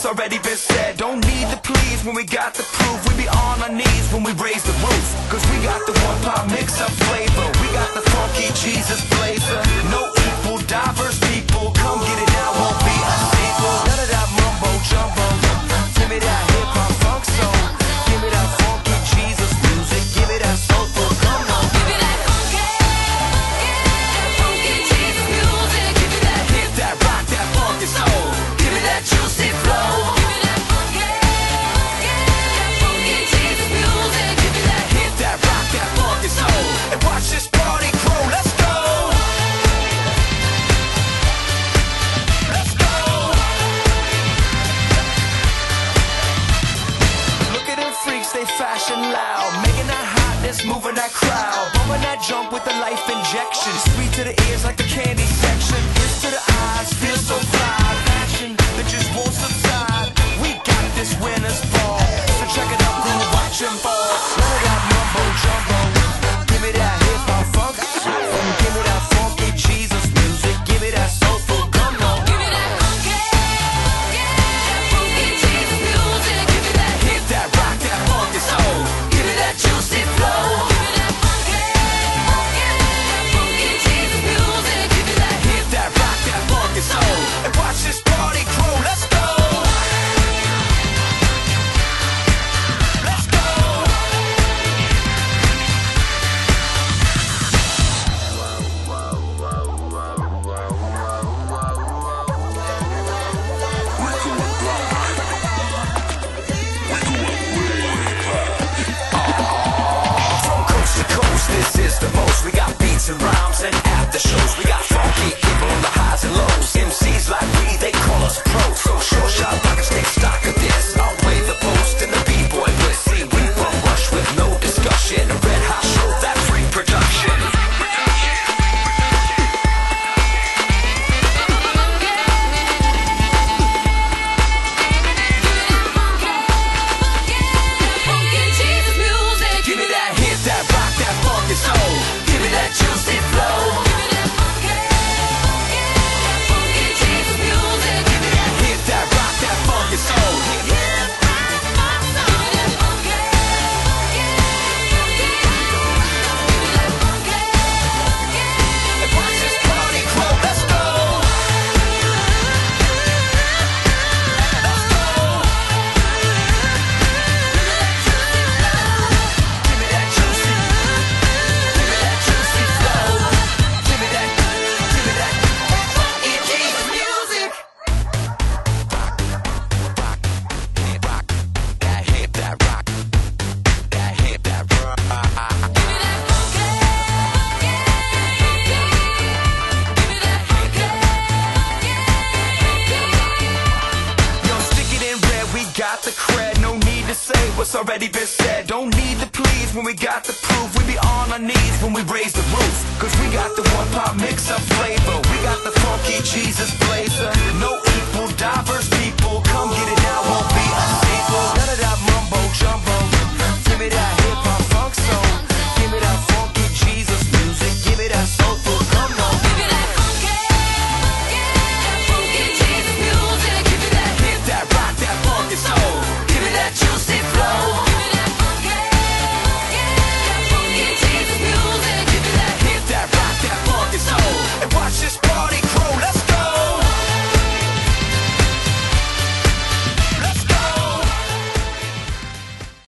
what's already been said. Don't need to please when we got the proof. We be on our knees when we raise the roof. Cause we got the one pot mix-up flavor. We got the funky Jesus blazer. fashion loud, making that hotness, moving that crowd, bumping that jump with a life injection, sweet to the ears like a candy section, wrist to the eyes. when we got the proof. We be on our knees when we raise the roof. Cause we got the one pop mix up flavor. We got the funky Jesus blazer. No equal divers people.